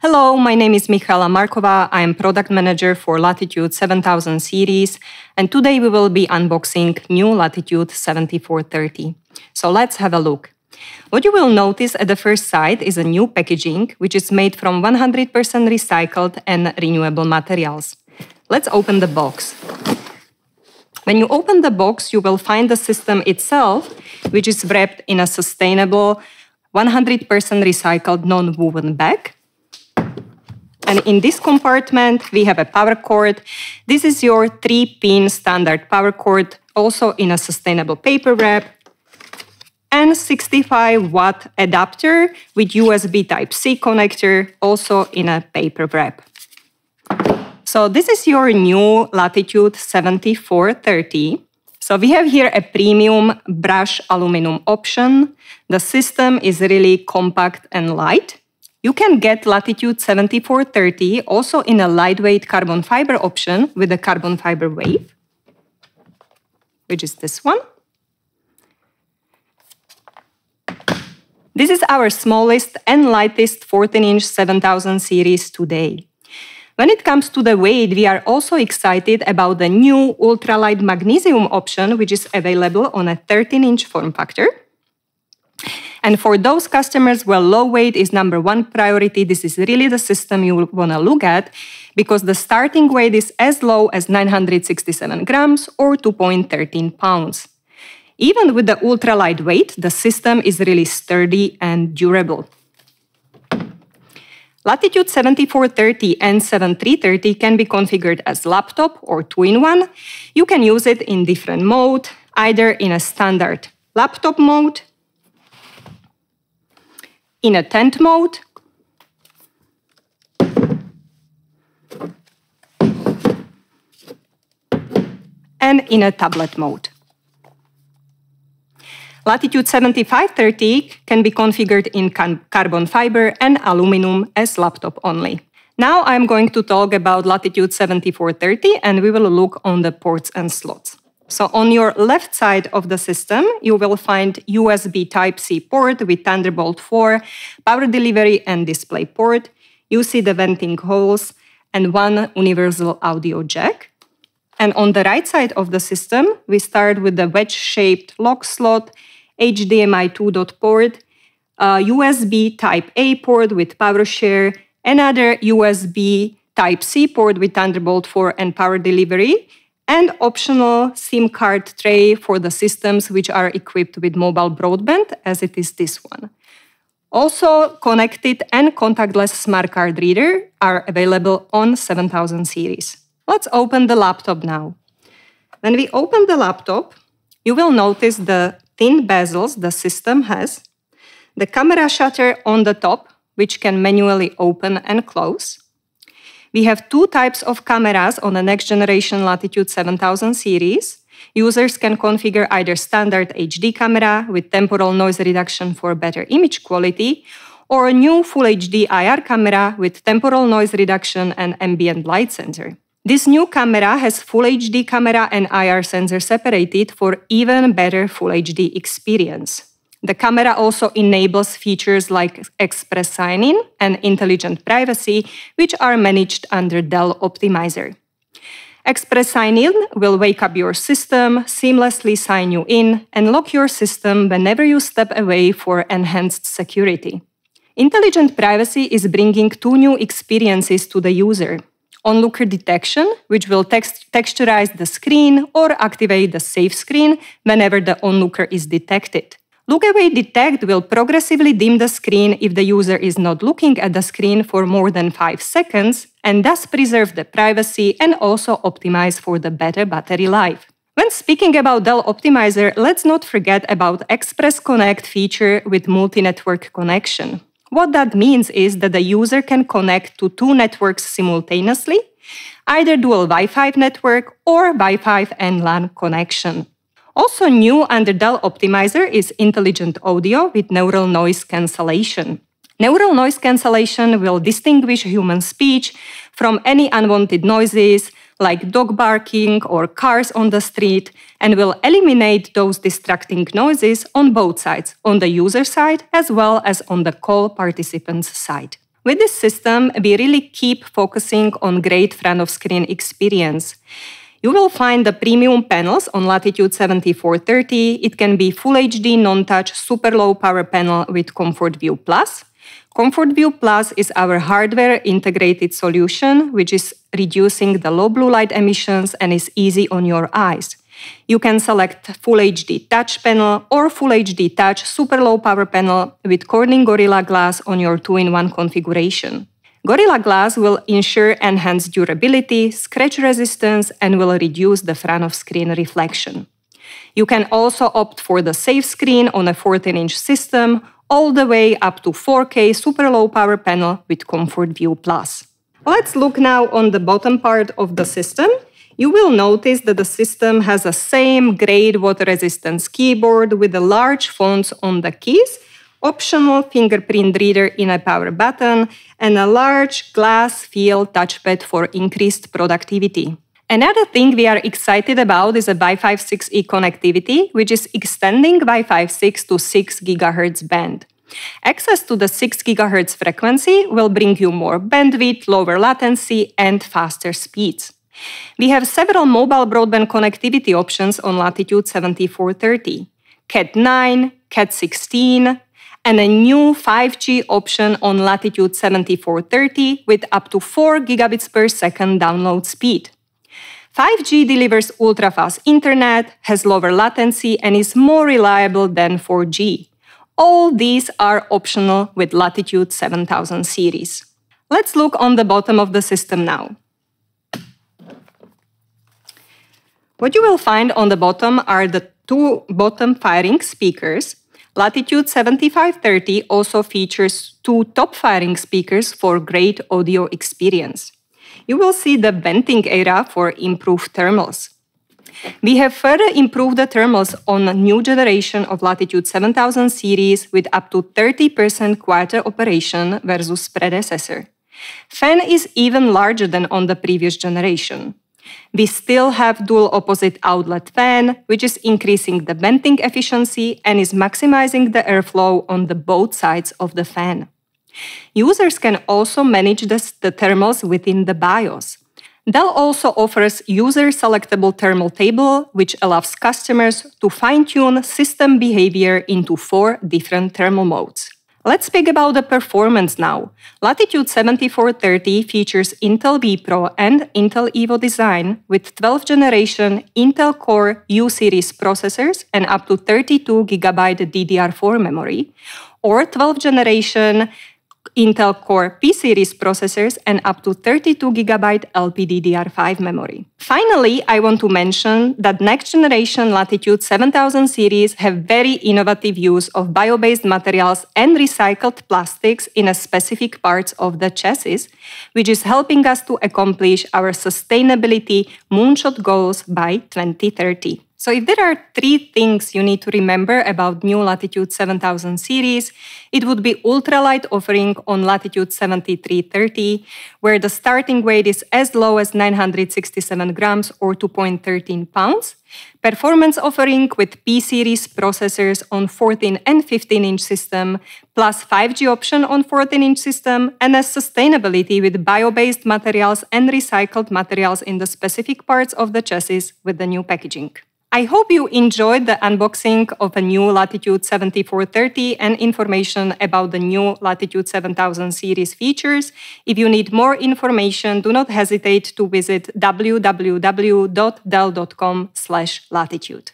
Hello, my name is Michaela Markova. I am product manager for Latitude 7000 series, and today we will be unboxing new Latitude 7430. So let's have a look. What you will notice at the first sight is a new packaging, which is made from 100% recycled and renewable materials. Let's open the box. When you open the box, you will find the system itself, which is wrapped in a sustainable 100% recycled non-woven bag. And in this compartment, we have a power cord. This is your three-pin standard power cord, also in a sustainable paper wrap, and 65 watt adapter with USB Type-C connector, also in a paper wrap. So this is your new Latitude 7430. So we have here a premium brush aluminum option. The system is really compact and light. You can get Latitude 7430 also in a lightweight carbon fiber option with a carbon fiber wave, which is this one. This is our smallest and lightest 14-inch 7000 series today. When it comes to the weight, we are also excited about the new ultralight magnesium option, which is available on a 13-inch form factor. And for those customers where low weight is number one priority, this is really the system you want to look at because the starting weight is as low as 967 grams or 2.13 pounds. Even with the ultra lightweight, the system is really sturdy and durable. Latitude 7430 and 7330 can be configured as laptop or two-in-one. You can use it in different mode, either in a standard laptop mode, in a tent mode, and in a tablet mode. Latitude 7530 can be configured in carbon fiber and aluminum as laptop only. Now I'm going to talk about Latitude 7430 and we will look on the ports and slots. So on your left side of the system, you will find USB Type-C port with Thunderbolt 4, power delivery and display port. You see the venting holes and one universal audio jack. And on the right side of the system, we start with the wedge-shaped lock slot HDMI 2.0 port, a USB Type-A port with PowerShare, another USB Type-C port with Thunderbolt 4 and power delivery, and optional SIM card tray for the systems which are equipped with mobile broadband, as it is this one. Also, connected and contactless smart card reader are available on 7000 series. Let's open the laptop now. When we open the laptop, you will notice the thin bezels the system has, the camera shutter on the top, which can manually open and close. We have two types of cameras on the next generation Latitude 7000 series. Users can configure either standard HD camera with temporal noise reduction for better image quality, or a new Full HD IR camera with temporal noise reduction and ambient light sensor. This new camera has Full HD camera and IR sensor separated for even better Full HD experience. The camera also enables features like Express Sign-in and Intelligent Privacy, which are managed under Dell Optimizer. Express Sign-in will wake up your system, seamlessly sign you in, and lock your system whenever you step away for enhanced security. Intelligent Privacy is bringing two new experiences to the user onlooker detection, which will text texturize the screen or activate the safe screen whenever the onlooker is detected. Lookaway Detect will progressively dim the screen if the user is not looking at the screen for more than 5 seconds and thus preserve the privacy and also optimize for the better battery life. When speaking about Dell Optimizer, let's not forget about Express Connect feature with multi-network connection. What that means is that the user can connect to two networks simultaneously, either dual Wi-Fi network or Wi-Fi and LAN connection. Also new under Dell Optimizer is intelligent audio with neural noise cancellation. Neural noise cancellation will distinguish human speech from any unwanted noises like dog barking or cars on the street and will eliminate those distracting noises on both sides, on the user side as well as on the call participant's side. With this system, we really keep focusing on great front of screen experience. You will find the premium panels on Latitude 7430. It can be Full HD non-touch super low power panel with Comfort View Plus. Comfort View Plus is our hardware integrated solution, which is reducing the low blue light emissions and is easy on your eyes. You can select Full HD Touch panel or Full HD Touch super low power panel with Corning Gorilla Glass on your 2-in-1 configuration. Gorilla Glass will ensure enhanced durability, scratch resistance, and will reduce the front of screen reflection. You can also opt for the safe screen on a 14-inch system, all the way up to 4K super low power panel with Comfort View Plus. Let's look now on the bottom part of the system. You will notice that the system has a same grade water resistance keyboard with the large fonts on the keys optional fingerprint reader in a power button, and a large glass feel touchpad for increased productivity. Another thing we are excited about is a Wi-Fi 6E connectivity, which is extending Wi-Fi 6 to 6 GHz band. Access to the 6 GHz frequency will bring you more bandwidth, lower latency, and faster speeds. We have several mobile broadband connectivity options on Latitude 7430. Cat 9, Cat 16, and a new 5G option on Latitude 7430 with up to 4 gigabits per second download speed. 5G delivers ultra-fast internet, has lower latency, and is more reliable than 4G. All these are optional with Latitude 7000 series. Let's look on the bottom of the system now. What you will find on the bottom are the two bottom firing speakers Latitude 7530 also features two top firing speakers for great audio experience. You will see the venting area for improved thermals. We have further improved the thermals on a new generation of Latitude 7000 series with up to 30% quieter operation versus predecessor. Fan is even larger than on the previous generation. We still have dual opposite outlet fan, which is increasing the venting efficiency and is maximizing the airflow on the both sides of the fan. Users can also manage the, the thermals within the BIOS. Dell also offers user-selectable thermal table, which allows customers to fine-tune system behavior into four different thermal modes. Let's speak about the performance now. Latitude 7430 features Intel vPro and Intel Evo design with 12th generation Intel Core U series processors and up to 32 GB DDR4 memory, or 12th generation Intel Core P-series processors and up to 32GB LPDDR5 memory. Finally, I want to mention that next generation Latitude 7000 series have very innovative use of bio-based materials and recycled plastics in specific parts of the chassis, which is helping us to accomplish our sustainability moonshot goals by 2030. So if there are three things you need to remember about new Latitude 7000 series, it would be ultralight offering on Latitude 7330, where the starting weight is as low as 967 grams or 2.13 pounds, performance offering with P-series processors on 14 and 15-inch system, plus 5G option on 14-inch system, and a sustainability with bio-based materials and recycled materials in the specific parts of the chassis with the new packaging. I hope you enjoyed the unboxing of a new Latitude 7430 and information about the new Latitude 7000 series features. If you need more information, do not hesitate to visit www.dell.com/latitude.